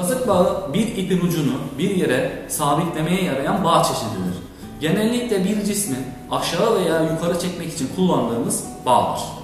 Kazık bağı bir ipin ucunu bir yere sabitlemeye yarayan bağ çeşididir. Genellikle bir cismi aşağı veya yukarı çekmek için kullandığımız bağdır.